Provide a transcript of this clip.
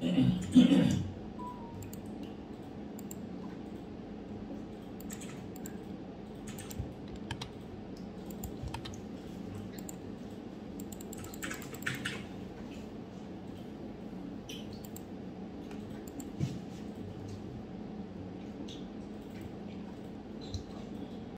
yeah